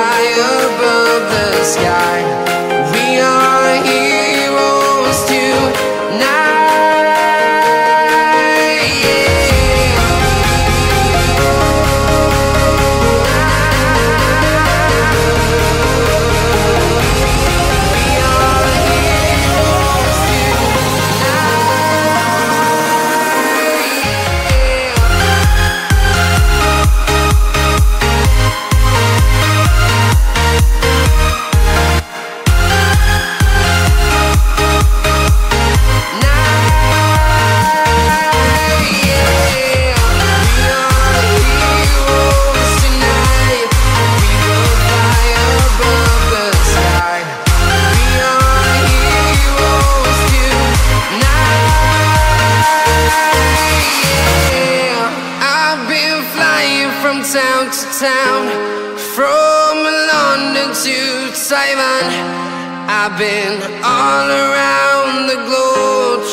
high above the sky.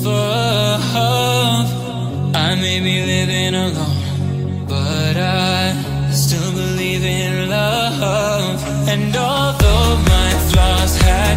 above. I may be living alone, but I still believe in love. And although my flaws had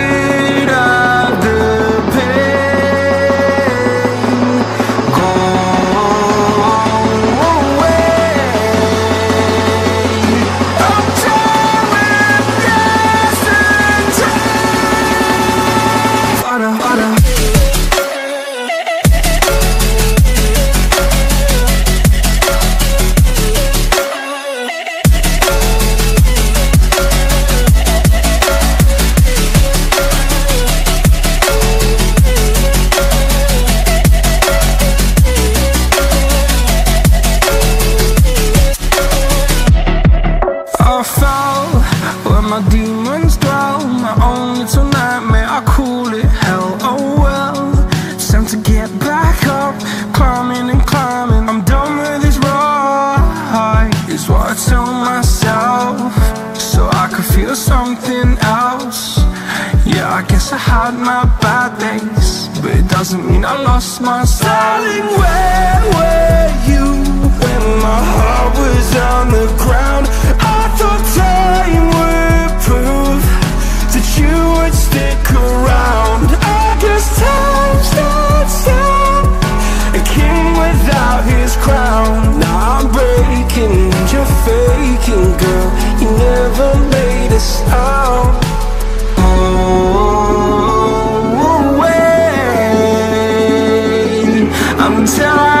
demons grow My only little nightmare, I call it hell, oh well It's time to get back up, climbing and climbing I'm done with this ride, is what I tell myself. So I could feel something else. Yeah, I guess I had my bad days But it doesn't mean I lost my Darling, where were you when my heart was on the ground? I thought time would prove that you would stick around. I guess time stood still, a king without his crown. Now I'm breaking, you're faking, girl. You never made a sound. Oh, wait, I'm tired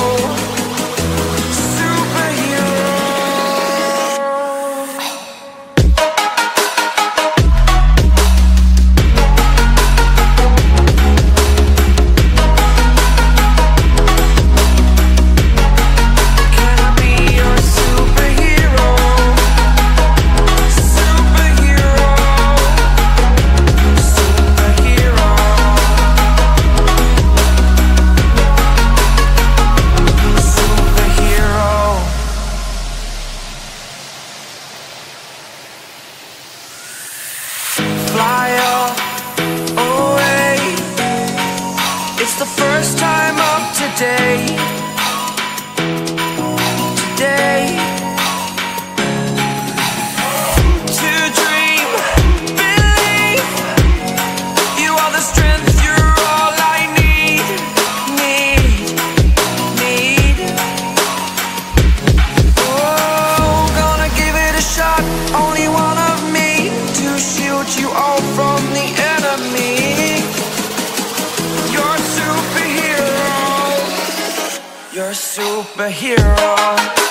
Superhero.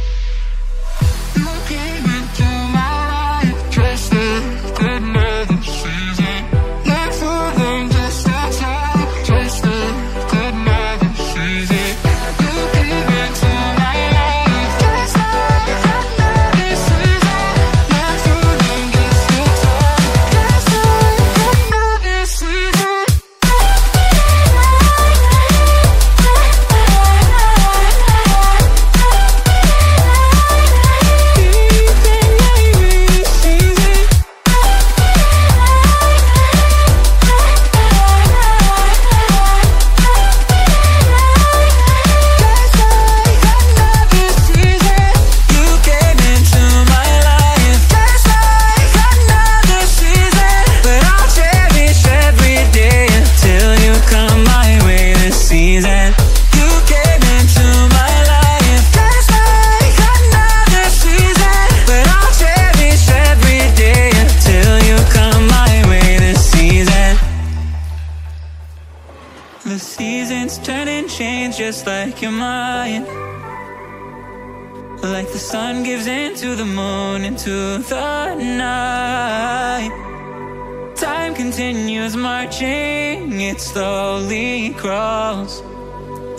slowly grows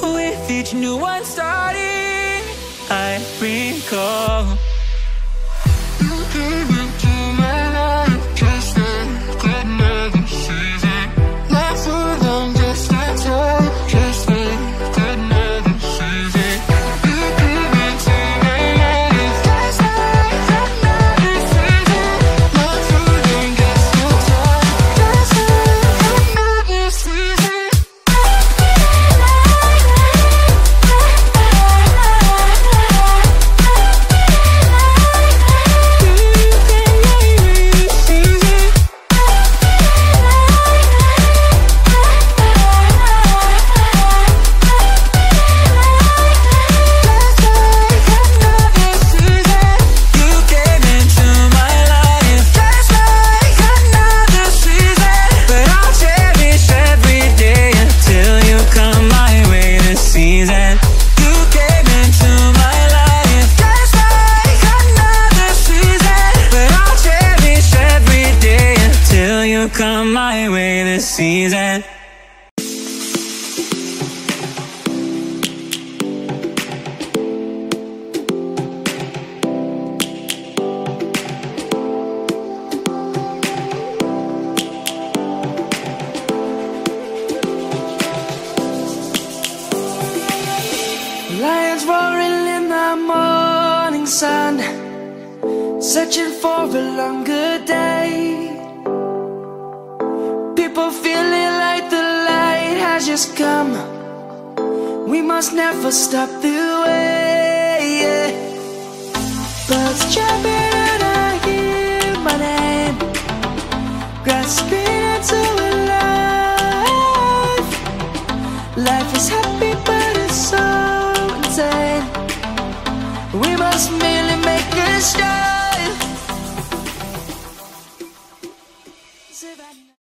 With each new one starting I recall. season.